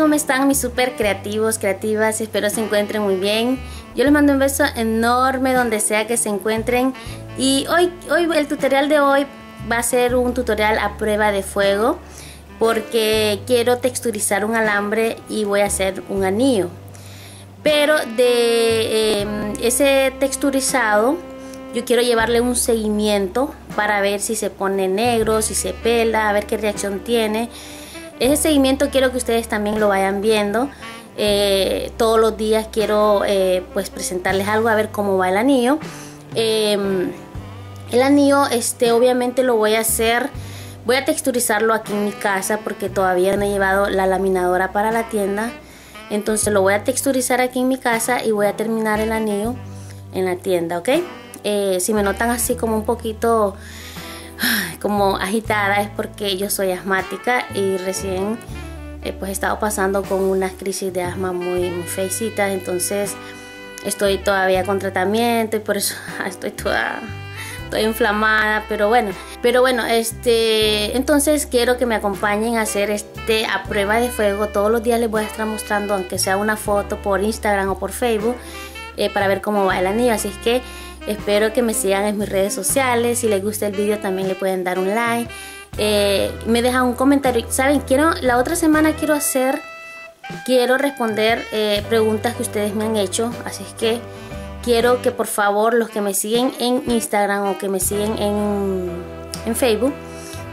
¿cómo están mis super creativos, creativas? Espero se encuentren muy bien. Yo les mando un beso enorme donde sea que se encuentren. Y hoy, hoy el tutorial de hoy va a ser un tutorial a prueba de fuego porque quiero texturizar un alambre y voy a hacer un anillo. Pero de em, ese texturizado yo quiero llevarle un seguimiento para ver si se pone negro, si se pela, a ver qué reacción tiene. Ese seguimiento quiero que ustedes también lo vayan viendo. Eh, todos los días quiero eh, pues presentarles algo a ver cómo va el anillo. Em, el anillo este obviamente lo voy a hacer, voy a texturizarlo aquí en mi casa porque todavía no he llevado la laminadora para la tienda. Entonces lo voy a texturizar aquí en mi casa y voy a terminar el anillo en la tienda, ¿ok? Eh, si me notan así como un poquito como agitada es porque yo soy asmática y recién eh, pues he estado pasando con unas crisis de asma muy, muy entonces estoy todavía con tratamiento y por eso estoy toda inflamada, pero bueno, pero bueno, este, entonces quiero que me acompañen a hacer este a prueba de fuego. Todos los días les voy a estar mostrando, aunque sea una foto por Instagram o por Facebook, eh, para ver cómo va el anillo. Así es que Espero que me sigan en mis redes sociales. Si les gusta el vídeo también le pueden dar un like. Eh, me dejan un comentario. Saben, quiero la otra semana quiero hacer, quiero responder eh, preguntas que ustedes me han hecho. Así es que quiero que por favor los que me siguen en Instagram o que me siguen en, en Facebook,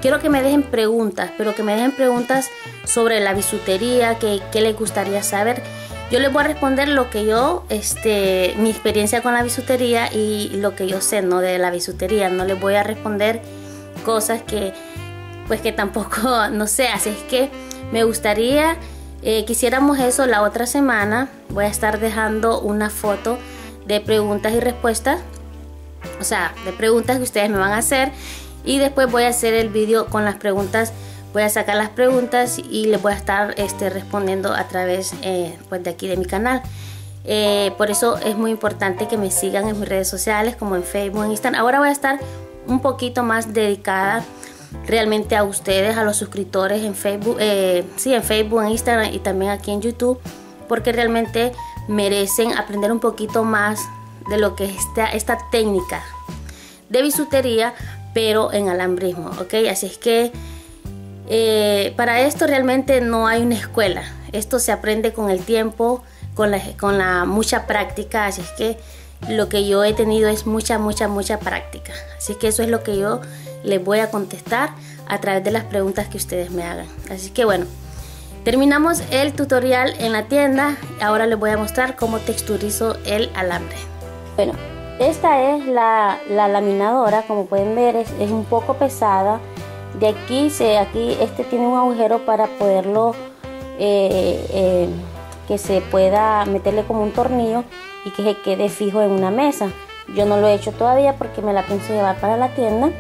quiero que me dejen preguntas, pero que me dejen preguntas sobre la bisutería, que, que les gustaría saber. Yo les voy a responder lo que yo, este, mi experiencia con la bisutería y lo que yo sé, ¿no? De la bisutería. No les voy a responder cosas que, pues que tampoco, no sé. Así es que me gustaría, eh, quisiéramos eso la otra semana. Voy a estar dejando una foto de preguntas y respuestas. O sea, de preguntas que ustedes me van a hacer. Y después voy a hacer el vídeo con las preguntas voy a sacar las preguntas y les voy a estar este, respondiendo a través eh, pues de aquí de mi canal. Eh, por eso es muy importante que me sigan en mis redes sociales como en Facebook, en Instagram. Ahora voy a estar un poquito más dedicada realmente a ustedes, a los suscriptores en Facebook, eh, sí, en Facebook, en Instagram y también aquí en YouTube, porque realmente merecen aprender un poquito más de lo que es esta, esta técnica de bisutería, pero en alambrismo, ¿ok? Así es que eh, para esto realmente no hay una escuela. Esto se aprende con el tiempo, con la, mucha práctica. Así es que lo que yo he tenido es mucha, mucha, mucha práctica. Así que eso es lo que yo les voy a contestar a través de las preguntas que ustedes me hagan. Así que bueno, terminamos el tutorial en la tienda. Ahora les voy a mostrar cómo texturizo el alambre. Bueno, esta es la, laminadora. Como pueden ver, es un poco pesada de aquí se aquí este tiene un agujero para poderlo eh, eh, que se pueda meterle como un tornillo y que se quede fijo en una mesa. Yo no lo he hecho todavía porque me la pienso llevar para la tienda.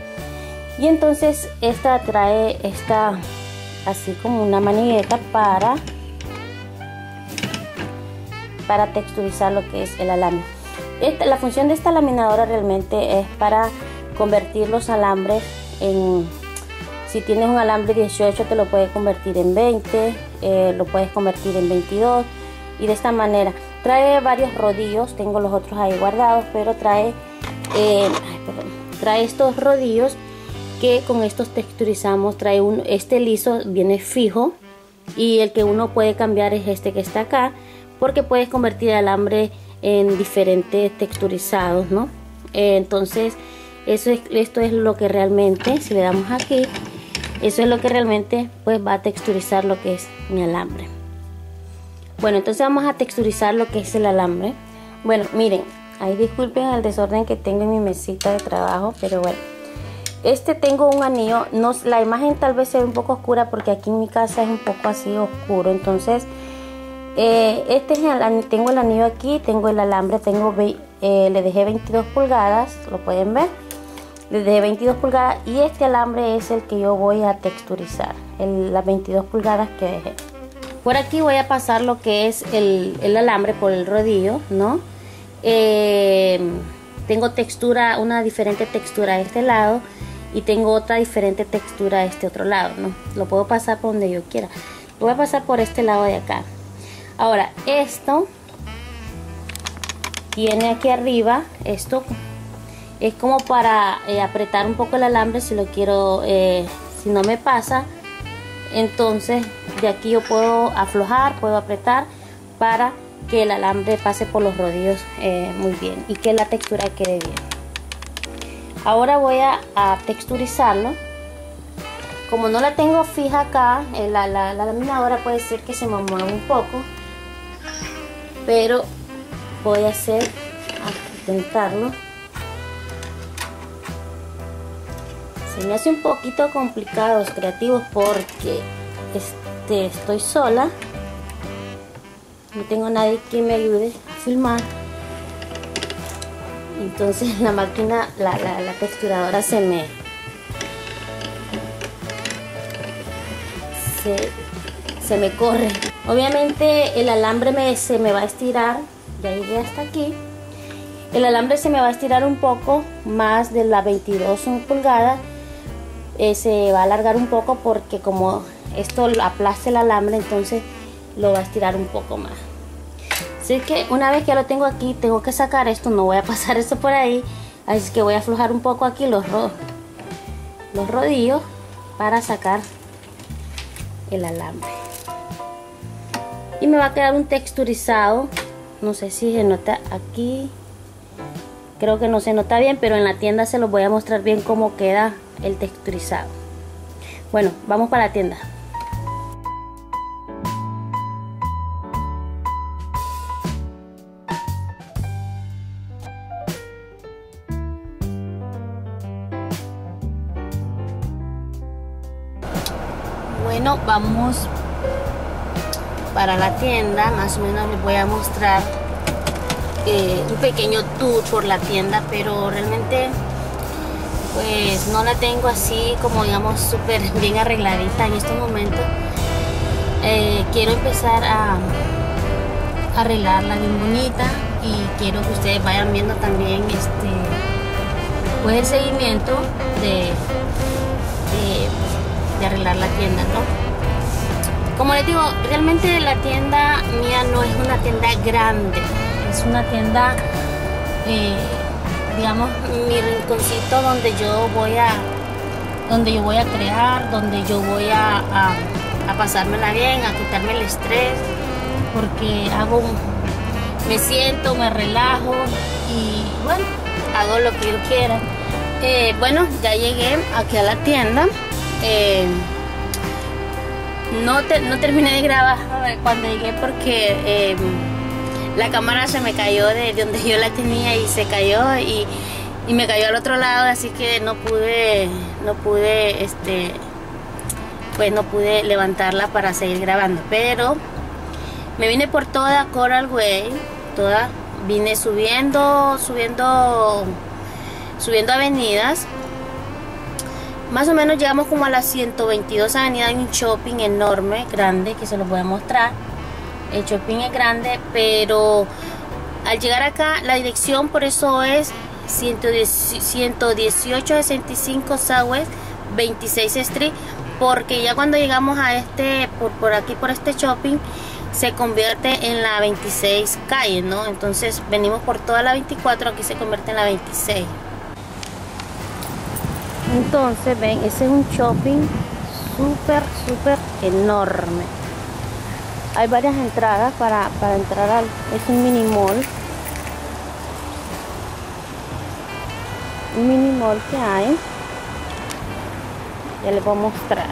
Y entonces esta trae esta así como una manigueta para para texturizar lo que es el alambre. Esta, la función de esta laminadora realmente es para convertir los alambres en si tienes un alambre 18 te lo puedes convertir en 20, eh, lo puedes convertir en 22 y de esta manera. Trae varios rodillos, tengo los otros ahí guardados, pero trae, eh, trae estos rodillos que con estos texturizamos. Trae un, este liso viene fijo y el que uno puede cambiar es este que está acá porque puedes convertir alambre en diferentes texturizados, ¿no? Eh, entonces, eso es, esto es lo que realmente, si le damos aquí, eso es lo que realmente pues va a texturizar lo que es mi alambre. Bueno entonces vamos a texturizar lo que es el alambre. Bueno miren ahí disculpen el desorden que tengo en mi mesita de trabajo pero bueno. Este tengo un anillo no, la imagen tal vez se ve un poco oscura porque aquí en mi casa es un poco así oscuro. Entonces eh, este es el, tengo el anillo aquí tengo el alambre tengo eh, le dejé 22 pulgadas lo pueden ver de 22 pulgadas y este alambre es el que yo voy a texturizar las 22 pulgadas que dejé. Por aquí voy a pasar lo que es el, alambre por el rodillo no eh, tengo textura una diferente textura a este lado y tengo otra diferente textura a este otro lado no lo puedo pasar por donde yo quiera. Voy a pasar por este lado de acá. Ahora esto tiene aquí arriba esto es como para eh, apretar un poco el alambre si lo quiero eh, si no me pasa. Entonces de aquí yo puedo aflojar puedo apretar para que el alambre pase por los rodillos eh, muy bien y que la textura quede bien. Ahora voy a, texturizarlo. Como no la tengo fija acá la, la, la laminadora puede ser que se me mueva un poco pero voy a hacer a intentarlo se me hace un poquito complicado los creativos porque este, estoy sola. No tengo nadie que me ayude a filmar. Entonces la máquina la, texturadora se me se, me corre. Obviamente el alambre se me va a estirar. Ya llegué hasta aquí. El alambre se me va a estirar un poco más de la 22 pulgadas eh, se va a alargar un poco porque como esto aplaste el alambre entonces lo va a estirar un poco más. Así que una vez que lo tengo aquí tengo que sacar esto no voy a pasar esto por ahí. Así que voy a aflojar un poco aquí los, los rodillos para sacar el alambre. Y me va a quedar un texturizado. No sé si se nota aquí. Creo que no se nota bien pero en la tienda se los voy a mostrar bien cómo queda el texturizado. Bueno vamos para la tienda. Bueno vamos para la tienda. Más o menos les voy a mostrar eh, un pequeño tour por la tienda pero realmente pues no la tengo así como digamos súper bien arregladita en estos momentos eh, quiero empezar a arreglarla bien bonita y quiero que ustedes vayan viendo también este pues el seguimiento de, de, arreglar la tienda ¿no? como les digo realmente la tienda mía no es una tienda grande es una tienda eh, digamos, mi rinconcito donde yo voy a donde yo voy a crear, donde yo voy a, a, pasármela bien, a quitarme el estrés, porque hago, me siento, me relajo y bueno, hago lo que yo quiera. Eh, bueno, ya llegué aquí a la tienda. Eh, no, no terminé de grabar cuando llegué porque eh, la cámara se me cayó de donde yo la tenía y se cayó y, me cayó al otro lado, así que no pude, no pude, este, pues no pude levantarla para seguir grabando. Pero me vine por toda Coral Way, toda, vine subiendo, subiendo, subiendo avenidas. Más o menos llegamos como a las 122 avenidas, en un shopping enorme, grande, que se los voy a mostrar el shopping es grande, pero al llegar acá la dirección por eso es 11865 Southwest 26 Street porque ya cuando llegamos a este por, por aquí por este shopping se convierte en la 26 calle no entonces venimos por toda la 24 aquí se convierte en la 26 entonces ven ese es un shopping súper súper enorme hay varias entradas para, entrar al es un mini mall. Un mini mall que hay. Ya les voy a mostrar.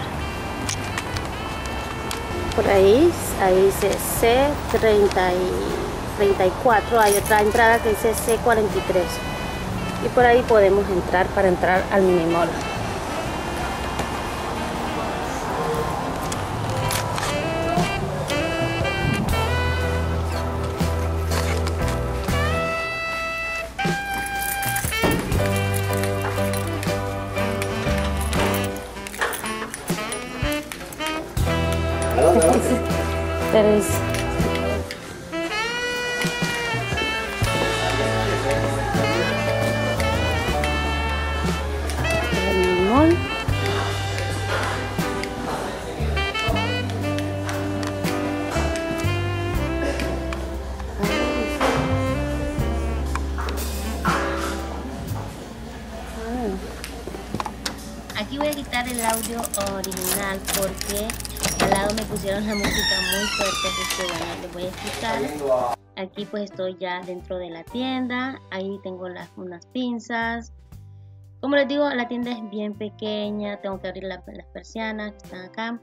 Por ahí ahí dice C34 hay otra entrada que dice C43 y por ahí podemos entrar para entrar al mini mall audio original porque al lado me pusieron la música muy fuerte, así que bueno, les voy a explicar. Aquí pues estoy ya dentro de la tienda, ahí tengo unas pinzas. Como les digo, la tienda es bien pequeña, tengo que abrir las persianas que están acá.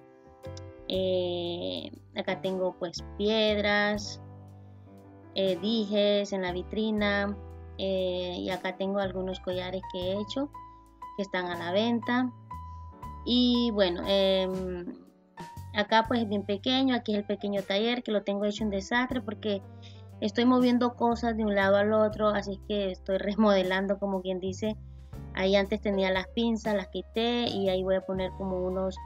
Eh, acá tengo pues piedras, eh, dijes en la vitrina eh, y acá tengo algunos collares que he hecho que están a la venta. Y bueno, em, acá pues es bien pequeño, aquí es el pequeño taller que lo tengo hecho un desastre porque estoy moviendo cosas de un lado al otro, así que estoy remodelando como quien dice. Ahí antes tenía las pinzas, las quité y ahí voy a poner como unos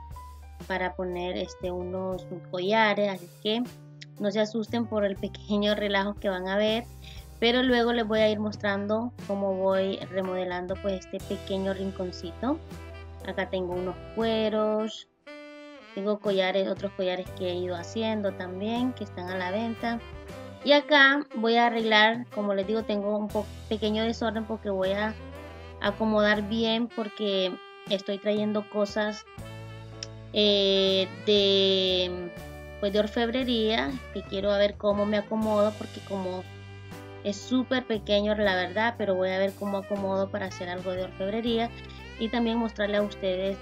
para poner este unos collares, así que no se asusten por el pequeño relajo que van a ver, pero luego les voy a ir mostrando cómo voy remodelando pues este pequeño rinconcito. Acá tengo unos cueros, tengo collares, otros collares que he ido haciendo también que están a la venta. Y acá voy a arreglar, como les digo, tengo un pequeño desorden porque voy a acomodar bien porque estoy trayendo cosas eh, de pues de orfebrería que quiero ver cómo me acomodo porque como es súper pequeño la verdad pero voy a ver cómo acomodo para hacer algo de orfebrería y también mostrarle a ustedes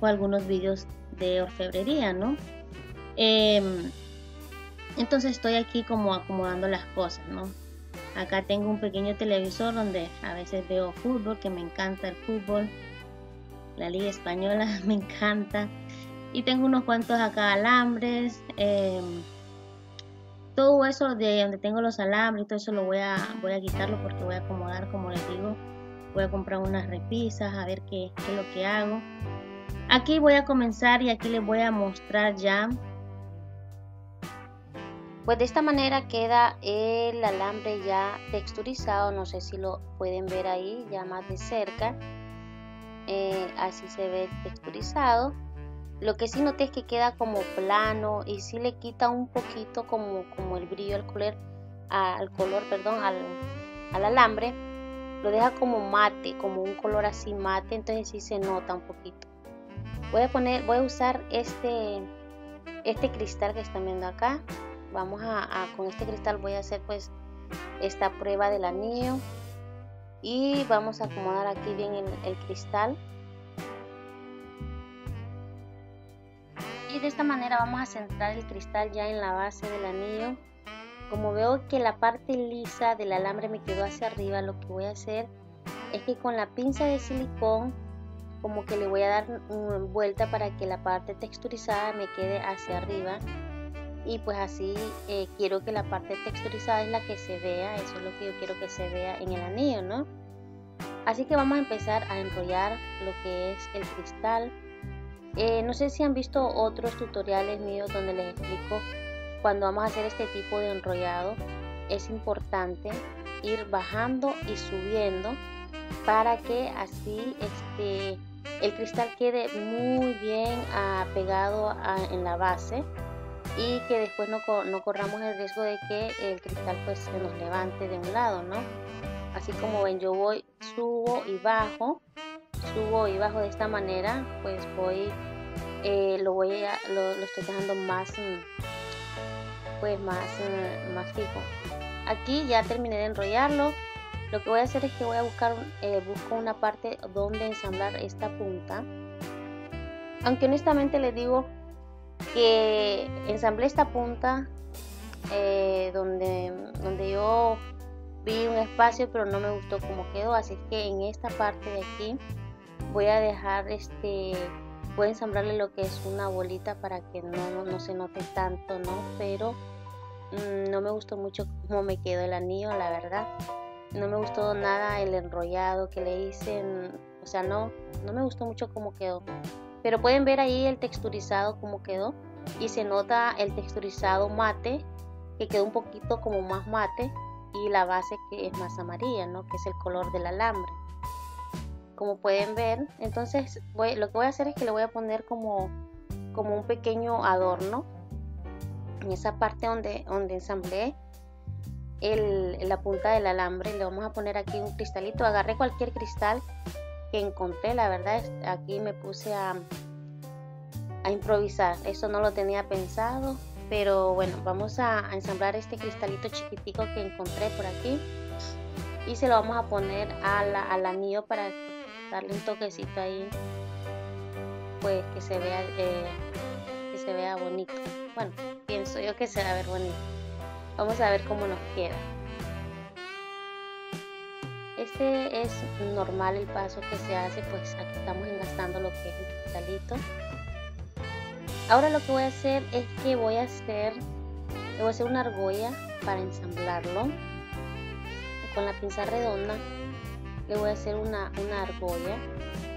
algunos vídeos de orfebrería no em, entonces estoy aquí como acomodando las cosas no acá tengo un pequeño televisor donde a veces veo fútbol que me encanta el fútbol. La liga española me encanta. Y tengo unos cuantos acá alambres em, todo eso de donde tengo los alambres todo eso lo voy a voy a quitarlo porque voy a acomodar como les digo voy a comprar unas repisas a ver qué, es lo que hago. Aquí voy a comenzar y aquí les voy a mostrar ya. Pues de esta manera queda el alambre ya texturizado no sé si lo pueden ver ahí ya más de cerca. Eh, así se ve texturizado. Lo que sí noté es que queda como plano y sí le quita un poquito como, como el brillo al color, al color, perdón, al, al alambre. Lo deja como mate, como un color así mate, entonces sí se nota un poquito. Voy a poner, voy a usar este, este cristal que están viendo acá. Vamos a, con este cristal voy a hacer pues esta prueba del anillo y vamos a acomodar aquí bien el cristal y de esta manera vamos a centrar el cristal ya en la base del anillo como veo que la parte lisa del alambre me quedó hacia arriba lo que voy a hacer es que con la pinza de silicón como que le voy a dar una vuelta para que la parte texturizada me quede hacia arriba. Y pues así eh, quiero que la parte texturizada es la que se vea eso es lo que yo quiero que se vea en el anillo no así que vamos a empezar a enrollar lo que es el cristal. Eh, no sé si han visto otros tutoriales míos donde les explico cuando vamos a hacer este tipo de enrollado. Es importante ir bajando y subiendo para que así este, el cristal quede muy bien ah, pegado en la base y que después no, no, corramos el riesgo de que el cristal pues se nos levante de un lado, ¿no? Así como ven yo voy, subo y bajo subo y bajo de esta manera pues voy eh, lo voy a lo, estoy dejando más mm, pues más mm, más fijo. Aquí ya terminé de enrollarlo. Lo que voy a hacer es que voy a buscar eh, busco una parte donde ensamblar esta punta. Aunque honestamente les digo que ensamblé esta punta eh, donde donde yo vi un espacio pero no me gustó como quedó. Así que en esta parte de aquí voy a dejar este voy a ensamblarle lo que es una bolita para que no, no se note tanto no pero mm, no me gustó mucho cómo me quedó el anillo la verdad. No me gustó nada el enrollado que le hice o sea no no me gustó mucho cómo quedó. Pero pueden ver ahí el texturizado cómo quedó y se nota el texturizado mate que quedó un poquito como más mate y la base que es más amarilla no que es el color del alambre como pueden ver. Entonces lo que voy a hacer es que le voy a poner como como un pequeño adorno en esa parte donde donde ensamblé la punta del alambre. Le vamos a poner aquí un cristalito. Agarré cualquier cristal que encontré, la verdad, aquí me puse a, a improvisar. Eso no lo tenía pensado, pero bueno, vamos a, ensamblar este cristalito chiquitico que encontré por aquí. Y se lo vamos a poner al anillo para darle un toquecito ahí, pues que se vea, eh, que se vea bonito. Bueno, pienso yo que se va a ver bonito. Vamos a ver cómo nos queda. Este es normal el paso que se hace, pues aquí estamos engastando lo que es el cristalito. Ahora lo que voy a hacer es que voy a hacer, voy a hacer una argolla para ensamblarlo. con la pinza redonda le voy a hacer una, una argolla,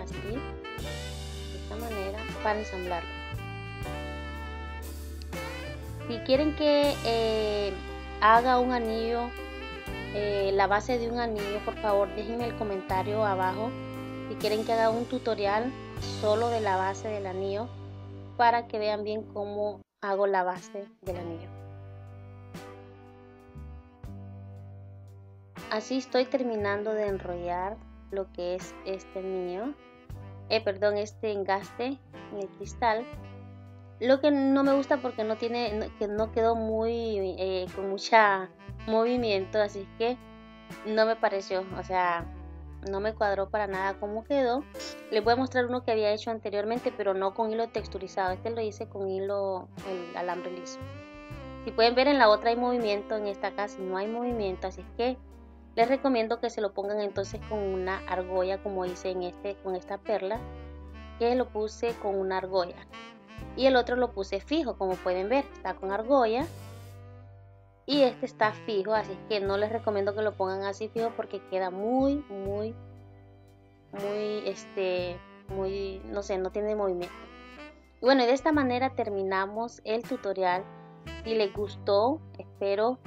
así, de esta manera, para ensamblarlo. Si quieren que eh, haga un anillo eh, la base de un anillo, por favor déjenme el comentario abajo si quieren que haga un tutorial solo de la base del anillo para que vean bien cómo hago la base del anillo. Así estoy terminando de enrollar lo que es este anillo, eh, perdón, este engaste en el cristal. Lo que no me gusta porque no tiene, que no quedó muy eh, con mucha movimiento, así que no me pareció, o sea, no me cuadró para nada cómo quedó. Les voy a mostrar uno que había hecho anteriormente, pero no con hilo texturizado. Este lo hice con hilo, el alambre liso. Si pueden ver en la otra hay movimiento, en esta casi no hay movimiento, así que les recomiendo que se lo pongan entonces con una argolla como hice en este, con esta perla, que lo puse con una argolla. Y el otro lo puse fijo, como pueden ver, está con argolla. Y este está fijo así que no les recomiendo que lo pongan así fijo porque queda muy muy muy este muy no sé no tiene movimiento. Bueno y de esta manera terminamos el tutorial. Si les gustó espero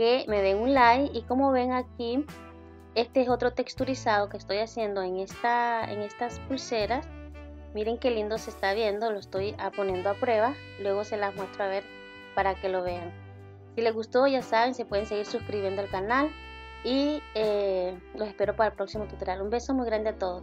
que me den un like. Y como ven aquí este es otro texturizado que estoy haciendo en esta en estas pulseras. Miren qué lindo se está viendo lo estoy poniendo a prueba. Luego se las muestro a ver para que lo vean. Si les gustó, ya saben, se pueden seguir suscribiendo al canal. Y eh, los espero para el próximo tutorial. Un beso muy grande a todos.